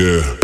Yeah.